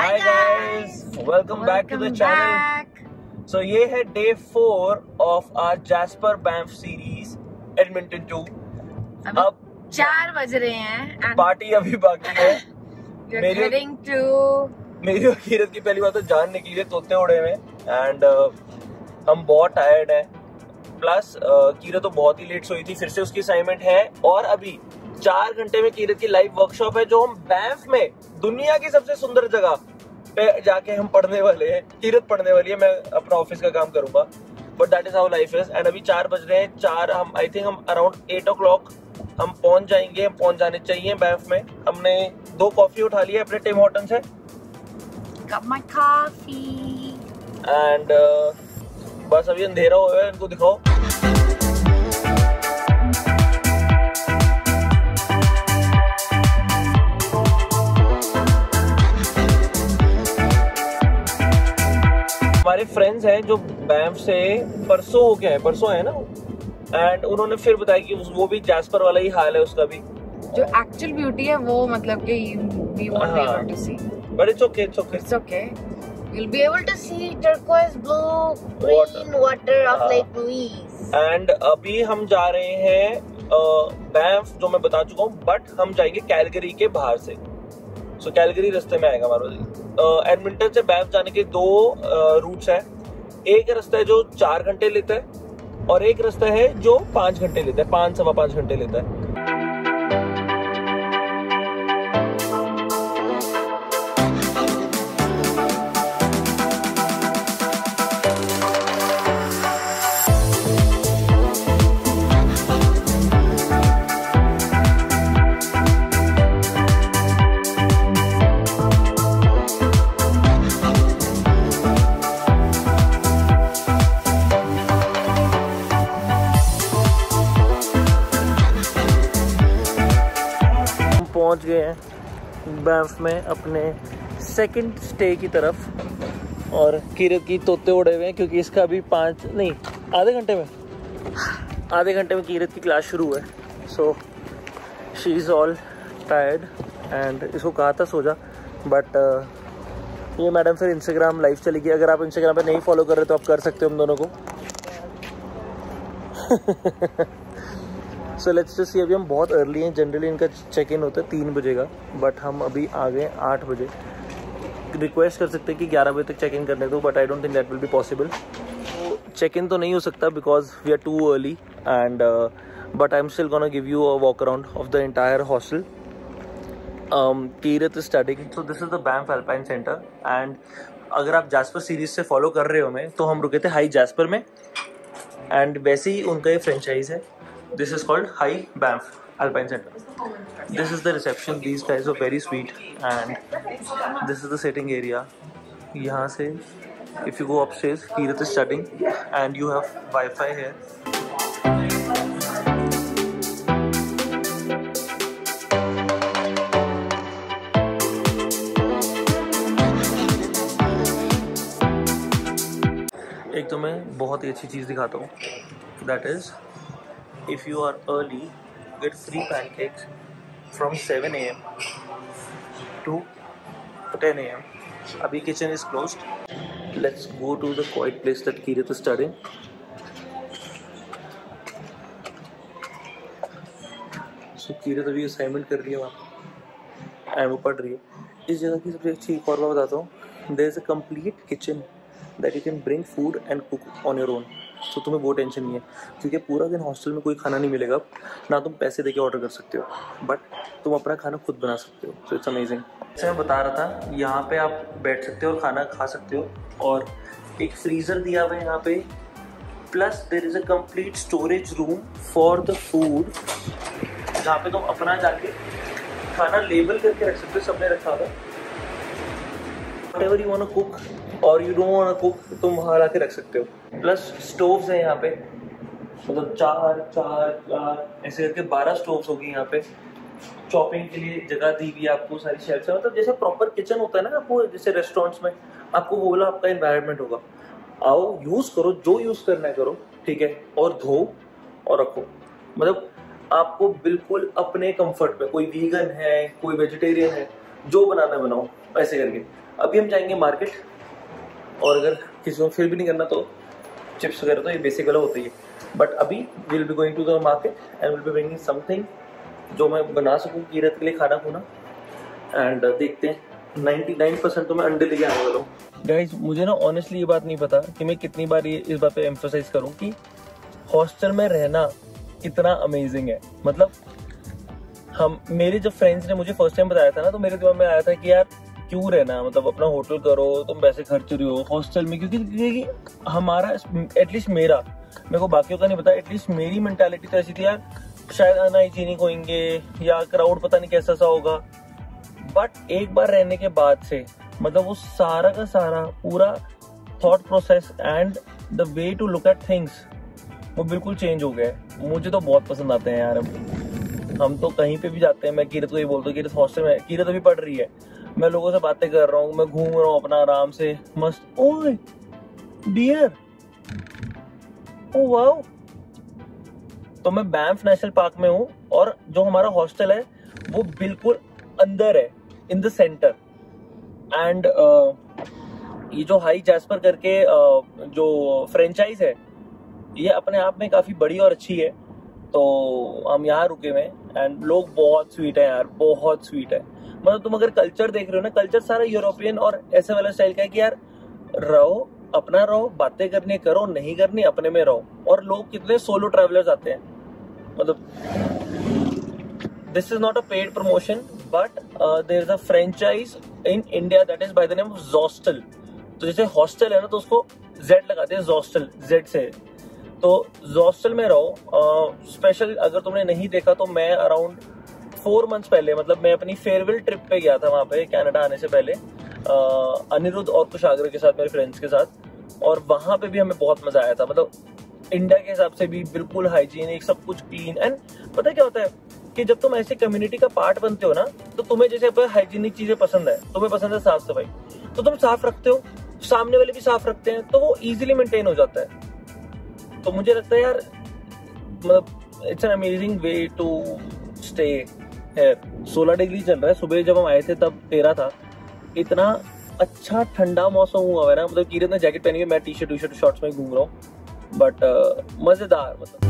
Hi guys, welcome back to the channel. back. So ये है day four of our Jasper Banff series Edmonton to अब चार बज रहे हैं पार्टी अभी बाकी है। मेरी- to मेरी और कीरत की पहली बात तो जान निकली है तोते उड़े हुए। एंड हम बहुत टायर्ड हैं। प्लस कीरत तो बहुत ही लेट सोई थी फिर से उसकी असाइनमेंट है। और अभी चार घंटे में कीरत की लाइव वर्कशॉप है जो हम बैंफ में दुनिया की सबसे सुंदर जगह पे जाके हम पढ़ने वाले हैं कीरत पढ़ने वाली है मैं अपना ऑफ़िस का काम करूँगा। But that is how life is and अभी चार बज रहे हैं चार हम आई थिंक हम अराउंड एट ओ क्लॉक हम पहुँच जाएँगे हम पहुँच जाने चाहिए बैंफ में। हमने दो कॉफ़ी उठा ली है अपने टिम हॉटन से। Got my coffee. एंड बस अभी अंधेरा हो गया है, इनको दिखाओ। हमारे फ्रेंड्स हैं जो बैंफ से परसों हो गया है परसों है ना एंड उन्होंने फिर बताया कि वो भी जैस्पर वाला ही हाल है उसका भी जो एक्चुअल ब्यूटी है वो मतलब कि be हाँ। able to but it's okay it's okay It's okay. We'll be able to see turquoise blue Water. green water of हाँ। Lake Louise. एंड अभी हम जा रहे हैं बैंफ जो मैं बता चुका हूँ बट हम जाएँगे कैलगरी के बाहर से सो so, कैलगरी रास्ते में आएगा हमारा एडमिंटन से बैफ जाने के दो रूट्स हैं। एक रास्ता है जो चार घंटे लेता है और एक रास्ता है जो पाँच घंटे लेता है, पाँच सवा पाँच घंटे लेता है। पहुँच गए हैं बैंफ में अपने सेकंड स्टे की तरफ़। और कीरत की तोते उड़े हुए हैं क्योंकि इसका अभी पाँच, नहीं, आधे घंटे में। आधे घंटे में कीरत की क्लास शुरू है। So she is all tired and इसको कहा था सो जा बट ये मैडम फिर इंस्टाग्राम लाइव चली गई। अगर आप इंस्टाग्राम पे नहीं फॉलो कर रहे तो आप कर सकते हो हम दोनों को। सो लेट्स जस्ट सी अभी हम बहुत अर्ली हैं जनरली इनका चेक इन होता है तीन बजे का बट हम अभी आ गए आठ बजे। रिक्वेस्ट कर सकते हैं कि ग्यारह बजे तक चेक इन करने दो but I don't think that will be possible तो चेक इन तो नहीं हो सकता because we are too early and but I am still gonna give you a walk around of the entire hostel Kirat starting so this is the Banff alpine center and अगर आप jasper series से follow कर रहे हो मैं तो हम रुके थे हाई जैस्पर में। एंड वैसे ही उनका ये फ्रेंचाइज है। This is called high Banff alpine center this is the reception these guys are very sweet and this is the sitting area यहाँ से if you go upstairs Kirat is studying and you have Wi-Fi here एक तो मैं बहुत ही अच्छी चीज़ दिखाता हूँ that is if you are early you get free pancakes from 7 a.m. to 10 a.m. Abhi kitchen is closed. Let's go to the quiet place that Kirit is studying. So Kirit अभी assignment कर रही है वहाँ and वो पढ़ रही है इस जगह की सबसे अच्छी एक और बात बताता हूँ there is a complete kitchen that you can bring food and cook on your own तो तुम्हें वो टेंशन नहीं है। क्योंकि पूरा दिन हॉस्टल में कोई खाना नहीं मिलेगा, ना तुम पैसे देके ऑर्डर कर सकते हो बट तुम अपना खाना खुद बना सकते हो सो इट्स अमेजिंग जैसे मैं बता रहा था, यहाँ पे आप बैठ सकते हो और खाना खा सकते हो, और एक फ्रीज़र दिया हुआ है यहाँ पे plus there is a complete storage room for the food जहाँ पे तुम अपना जाके खाना लेबल करके रख सकते हो, सबने रखा हुआ whatever you want cook और यू डोंट वांट कुक तुम वहाँ ला के रख सकते हो। प्लस स्टोव्स हैं यहाँ पे। मतलब चार चार चार, ऐसे करके बारह स्टोव्स होगी यहाँ पे। चॉपिंग के लिए जगह दी हुई है आपको सारी शेल्फ है। मतलब जैसे प्रॉपर किचन होता है ना आपको, जैसे रेस्टोरेंट्स में, आपको वो वाला आपका इन्वायरमेंट होगा। आओ यूज़ करो, जो यूज़ करना है करो, ठीक है? और धो और रखो। मतलब आपको बिल्कुल अपने कंफर्ट पे कोई वीगन है, कोई वेजिटेरियन है, जो बनाना बनाओ, ऐसे करके। अभी हम जाएँगे मार्केट और अगर किसी को फिर भी नहीं करना तो चिप्स वगैरह तो ये बेसिक वाला होता ही बट अभी will be going to the market and will be bringing something जो मैं बना सकूँ, कीरत के लिए खाना खुना एंड देखते हैं। 99 परसेंट तो मैं अंडे लेके आने वाला हूँ। गाइज़ मुझे ना ऑनेस्टली ये बात नहीं पता कि मैं कितनी बार ये इस बात पे एम्फोसाइज करूँ कि हॉस्टल में रहना कितना अमेजिंग है। मतलब हम, मेरे जब फ्रेंड्स ने मुझे फ़र्स्ट टाइम बताया था ना तो मेरे दिमाग में आया था कि यार क्यों रहना मतलब अपना होटल करो तुम पैसे खर्च रहे हो हॉस्टल में क्योंकि, क्योंकि हमारा एटलीस्ट मेरा मेरे को बाकियों का नहीं पता एटलीस्ट मेरी मेंटालिटी तो ऐसी थी यार शायद अनहाइजीनिक होंगे या क्राउड पता नहीं कैसा सा होगा। बट एक बार रहने के बाद से मतलब वो सारा का सारा पूरा thought process and the way to look at things वो बिल्कुल चेंज हो है। मुझे तो बहुत पसंद आते हैं यार हम। तो कहीं पे भी जाते हैं मैं कीरत को ये बोलता हूँ कीरत हॉस्टल में कीरत अभी पढ़ रही है। मैं लोगों से बातें कर रहा हूँ मैं घूम रहा हूँ अपना आराम से। मस्त। ओए डियर ओ वाओ तो मैं बैंफ नेशनल पार्क में हूँ और जो हमारा हॉस्टल है वो बिल्कुल अंदर है इन द सेंटर एंड ये जो हाई जैस्पर करके uh, जो फ्रेंचाइज है ये अपने आप में काफ़ी बड़ी और अच्छी है। तो हम यहाँ रुके हुए एंड लोग बहुत स्वीट है यार बहुत स्वीट है। मतलब तुम अगर कल्चर देख रहे हो ना कल्चर सारा यूरोपियन और ऐसे वाला स्टाइल का है कि यार रहो अपना रहो बातें करनी करो नहीं करनी अपने में रहो। और लोग कितने सोलो ट्रैवलर्स आते हैं। मतलब this is not a paid promotion but there is a franchise in India that is by the name of Zostel तो जैसे हॉस्टल है ना तो उसको जेड लगाते हैं जोस्टल जेड से। तो जोस्टल में रहो स्पेशल uh, अगर तुमने नहीं देखा तो मैं अराउंड फोर मंथ्स पहले मतलब मैं अपनी फेयरवेल ट्रिप पे गया था वहाँ पे कनाडा आने से पहले अनिरुद्ध और कुशाग्र के साथ, मेरे फ्रेंड्स के साथ, और वहाँ पे भी हमें बहुत मज़ा आया था। मतलब इंडिया के हिसाब से भी बिल्कुल हाइजीनिक सब कुछ क्लीन एंड पता क्या होता है कि जब तुम ऐसे कम्युनिटी का पार्ट बनते हो ना तो तुम्हें जैसे हाइजीनिक चीज़ें पसंद है, तुम्हें पसंद है साफ़ सफ़ाई तो तुम साफ़ रखते हो, सामने वाले भी साफ़ रखते हैं तो वो इजीली मेंटेन हो जाता है। तो मुझे लगता है यार मतलब it's an amazing way to stay सोलह डिग्री चल रहा है। सुबह जब हम आए थे तब तेरह था। इतना अच्छा ठंडा मौसम हुआ है ना मतलब कीरत ने जैकेट पहनी है मैं T shirt T shirt shorts में घूम रहा हूँ। बट uh, मज़ेदार मतलब।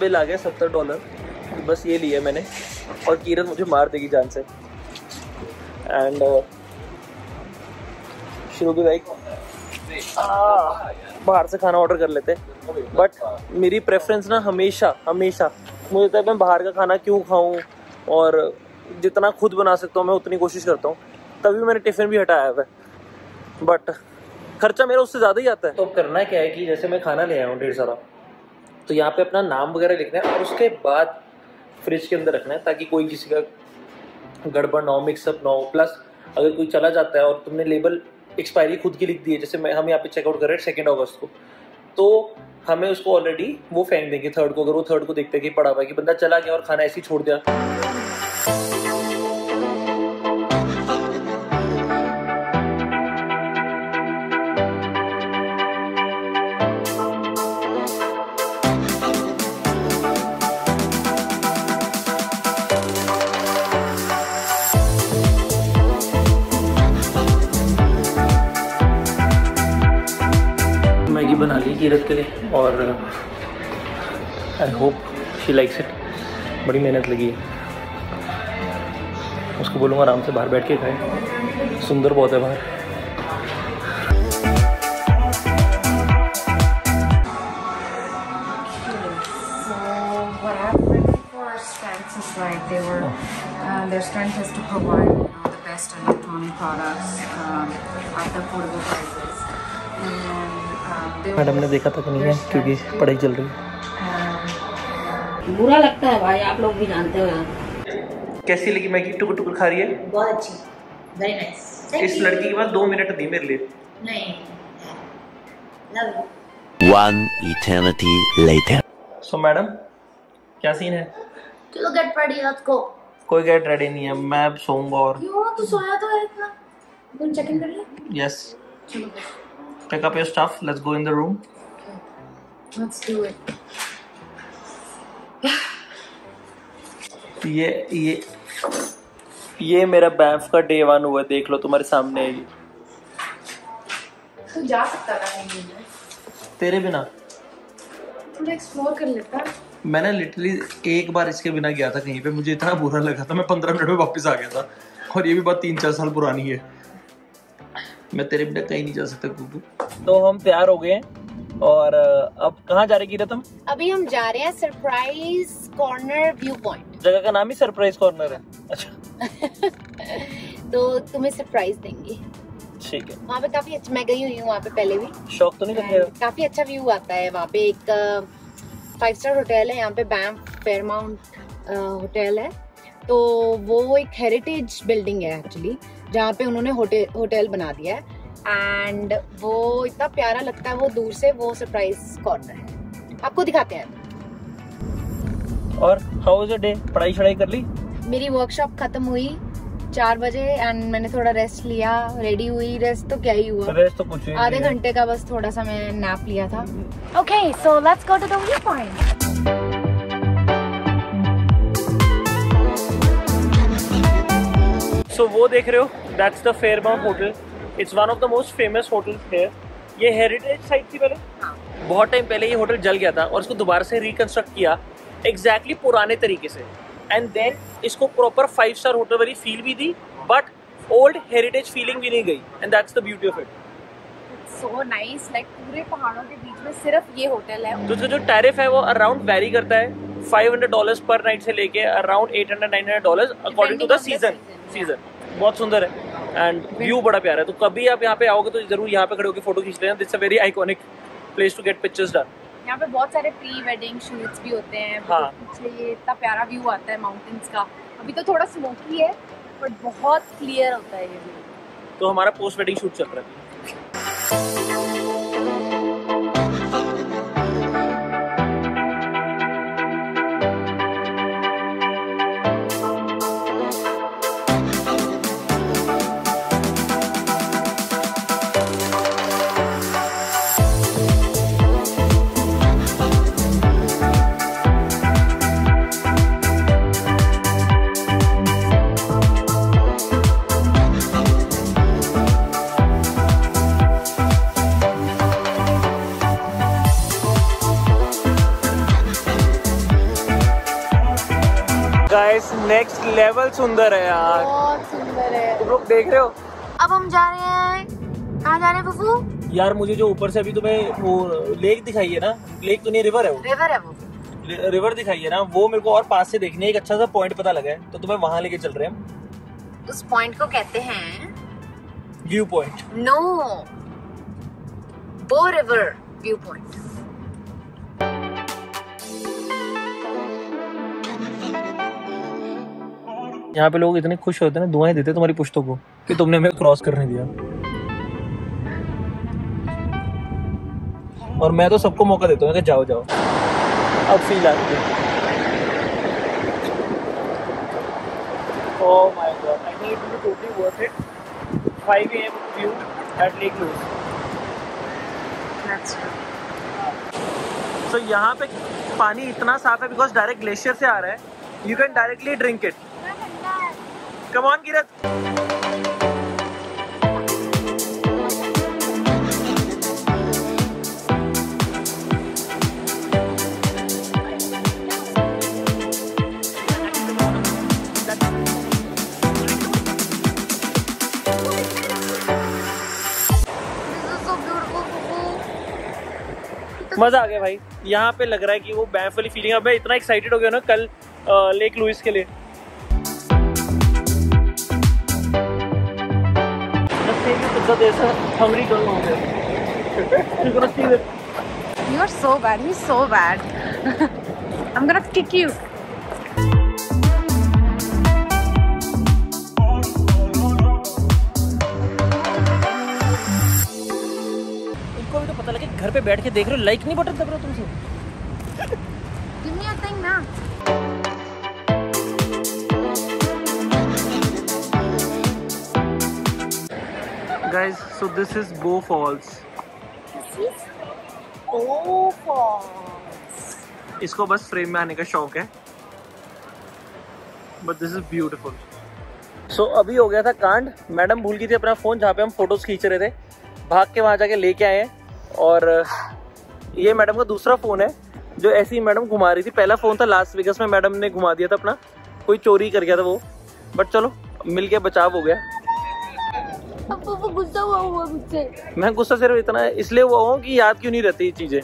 बिल आ गया सत्तर डॉलर। बस ये लिया मैंने। और कीरत मुझे मार देगी जान से। एंड शुरू भी लाइक बाहर से खाना ऑर्डर कर लेते बट मेरी प्रेफरेंस ना हमेशा हमेशा। मुझे लगता है मैं बाहर का खाना क्यों खाऊं और जितना खुद बना सकता हूँ, मैं उतनी कोशिश करता हूँ। तभी मैंने टिफ़िन भी हटाया हुआ है। बट खर्चा मेरा उससे ज़्यादा ही आता है। तो करना क्या है कि जैसे मैं खाना ले आया हूँ ढेर सारा तो यहाँ पे अपना नाम वगैरह लिखना है और उसके बाद फ्रिज के अंदर रखना है ताकि कोई किसी का गड़बड़ ना हो मिक्सअप ना हो। प्लस अगर कोई चला जाता है और तुमने लेबल एक्सपायरी खुद की लिख दी है, जैसे मैं, हम यहाँ पे चेकआउट कर रहे हैं सेकेंड अगस्त को। तो हमें उसको ऑलरेडी वो फेंक देंगे थर्ड को, अगर वो थर्ड को देखते हैं कि पड़ा हुआ कि बंदा चला गया और खाना ऐसे ही छोड़ दिया। कीरत के लिए और I hope she likes it बड़ी मेहनत लगी है उसको बोलूँगा आराम से बाहर बैठ के खाए सुंदर बहुत है बाहर like they were, uh, their strength is to provide you know, the best electronic products um, at affordable prices. And um, madam ने देखा था कि नहीं है क्योंकि पढ़ाई चल रही है। बुरा लगता है भाई आप लोग भी जानते हो यार। कैसी लगी मैगी? टुकुर टुकुर खा रही है? बहुत अच्छी। वेरी नाइस इस लड़की के बाद दो मिनट दी मेरे लिए। नहीं। One eternity later. So so, madam क्या सीन है? चलो गेट रेडी लेट्स गो कोई गेट रेडी नहीं है मैं अब सोऊँगा और क्यों? तू सोया तो है इतना। तुम चेक इन कर ले। यस चलो pick up your stuff. Let's go in the room. Okay. Let's do it. ये ये ये मेरा बैंफ का डे वन हुआ देख लो तुम्हारे सामने है ये। तू जा सकता था कहीं भी तेरे बिना? थोड़ा एक्सप्लोर कर लेता। मैंने लिटरली एक बार इसके बिना गया था कहीं पे। मुझे इतना बुरा लगा था। मैं पंद्रह मिनट में वापस आ गया था। और ये भी बात तीन चार साल पुरानी है। मैं तेरे बिना कहीं नहीं जा सकता कुकू तो हम तैयार हो गए हैं। और अब कहाँ जा रहे कीरत हम अभी हम जा रहे हैं सरप्राइज़ कॉर्नर व्यू पॉइंट जगह का नाम ही सरप्राइज़ कॉर्नर है। अच्छा। तो तुम्हें सरप्राइज़ देंगे। ठीक है। वहाँ पे काफ़ी अच्छा मैं गई हुई हूँ वहाँ पे पहले भी। शौक तो नहीं लग काफ़ी अच्छा व्यू आता है वहाँ पे। एक फाइव स्टार होटल है यहाँ पे बैम फेयरमाउंट होटल है। तो वो एक हेरिटेज बिल्डिंग है एक्चुअली जहाँ पे उन्होंने होटल होटल बना दिया है। एंड वो इतना प्यारा लगता है वो दूर से वो सरप्राइज़ कॉर्नर है। आपको दिखाते हैं। और हाउ वाज योर डे पढ़ाई शढ़ाई कर ली? मेरी वर्कशॉप खत्म हुई चार बजे एंड मैंने थोड़ा रेस्ट लिया। रेडी हुई रेस्ट तो क्या ही हुआ। रेस्ट तो कुछ आधे घंटे का बस थोड़ा सा मैं नैप लिया था। Okay so let's go to the view point so वो देख रहे हो that's the Fairmont hotel it's one of the most famous hotel here ये हेरिटेज साइट थी पहले? हाँ। बहुत टाइम पहले ये होटल जल गया था और इसको दोबारा से रिकंस्ट्रक्ट किया एग्जैक्टली exactly पुराने तरीके से। एंड देन इसको प्रॉपर फाइव स्टार होटल वाली फील भी दी बट ओल्ड हेरिटेज फीलिंग भी नहीं गई। And that's the beauty of it so nice like पूरे पहाड़ों के बीच में सिर्फ़ ये होटल है। तो जो टैरिफ है वो अराउंड वेरी करता है। 500 डॉलर्स पर नाइट से लेके around 800 900 dollars according to the season season बहुत सुंदर है। एंड व्यू बड़ा प्यारा है। तो कभी आप यहाँ पे आओगे तो ज़रूर यहाँ पे खड़े होकर फ़ोटो खींच लेना that's a very iconic place to get pictures done यहाँ पे बहुत सारे प्री वेडिंग शूट्स भी होते हैं। हाँ। ये इतना प्यारा व्यू आता है माउंटेन्स का। अभी तो थोड़ा स्मोकी है बट बहुत क्लियर होता है ये व्यू तो हमारा पोस्ट वेडिंग शूट चल रहा है। लेवल सुंदर है यार। बहुत सुंदर है। तुम लोग देख रहे हो? अब हम जा रहे हैं। कहाँ जा रहे हैं फुफू? यार मुझे जो ऊपर से अभी तुम्हें वो लेक दिखाई है ना। लेक तो नहीं रिवर है वो। रिवर है वो। रिवर दिखाई है ना। वो मेरे को और पास से देखनी एक अच्छा सा पॉइंट पता लगा है। तो तुम्हें वहाँ लेके चल रहे हैं उस पॉइंट को कहते हैं view point no Bow river view point यहाँ पे लोग इतने खुश होते हैं ना दुआएँ देते तुम्हारी पुश्तों को कि तुमने हमें क्रॉस करने दिया और मैं तो सबको मौका देता हूँ कि जाओ जाओ अब फील आती है Oh my god, I think it will be totally worth it. 5 a.m. view at Lake Louise. So यहाँ पे पानी इतना साफ़ है बिकॉज़ डायरेक्ट ग्लेशियर से आ रहा है you can directly drink it come on Kirat मज़ा आ गया भाई। यहाँ पे लग रहा है कि वो बैफ वाली फीलिंग अब मैं इतना एक्साइटेड हो गया ना कल लेक लुइस के लिए। It, the- there's a hungry girl over there. You're gonna see that. You are so bad. He's so bad. I'm gonna kick you. इनको भी तो पता लगे घर पे बैठ के देख रहे हो लाइक नहीं बटन दब रहा तुमसे Give me a thing now. Guys so this is Bow Falls. Oh, falls. इसको बस फ्रेम में आने का शौक है। But this is beautiful so अभी हो गया था कांड। मैडम भूल गई थी अपना फ़ोन जहाँ पे हम फ़ोटोज़ खींच रहे थे। भाग के वहाँ जाके लेके आए हैं। और ये मैडम का दूसरा फ़ोन है जो ऐसी ही मैडम घुमा रही थी। पहला फ़ोन था लास्ट वेगस में मैडम ने घुमा दिया था अपना। कोई चोरी कर गया था वो। बट चलो मिल के बचाव हो गया। अब वो गुस्सा हुआ हुआ मुझसे। मैं गुस्सा सिर्फ़ इतना, इसलिए हुआ हूँ कि याद क्यों नहीं रहती ये चीज़ें?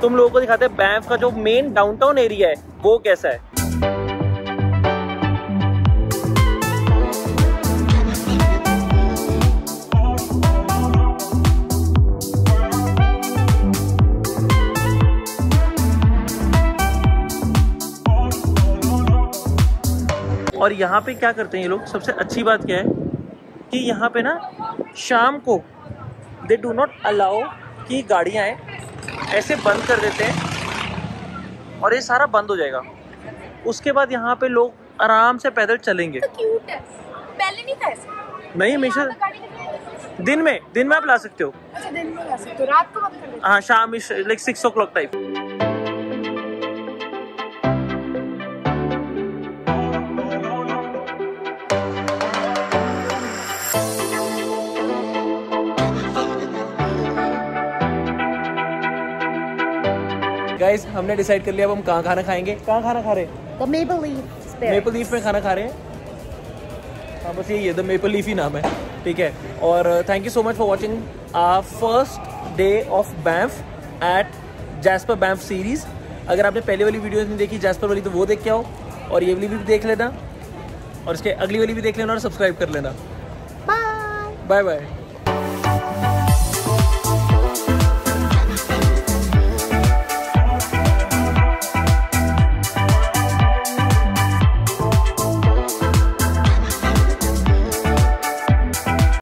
तुम लोगों को दिखाते हैं बैंफ का जो मेन डाउनटाउन एरिया है, वो कैसा है? और यहाँ पे क्या करते हैं ये लोग? सबसे अच्छी बात क्या है? कि यहाँ पे ना शाम को दे डू नॉट अलाउ कि गाड़ियाँ ऐसे बंद कर देते हैं और ये सारा बंद हो जाएगा। उसके बाद यहाँ पे लोग आराम से पैदल चलेंगे। क्यूट है। पहले नहीं था ऐसे? नहीं हमेशा दिन में दिन में आप ला सकते हो। अच्छा दिन में ला सकते हो। रात को बंद कर देते हाँ शाम like six o'clock type guys हमने डिसाइड कर लिया अब हम कहाँ खाना खाएँगे? कहाँ खाना खा रहे हैं? मेपल लीफ में खाना खा रहे हैं? हाँ बस यही है द मेपल लीफ ही नाम है ठीक है? और thank you so much for watching a first day of Banff at Jasper Banff series अगर आपने पहले वाली वीडियोस नहीं देखी जैस्पर वाली तो वो देख के आओ और ये वाली भी देख लेना और इसके अगली वाली भी देख लेना और सब्सक्राइब कर लेना। Bye bye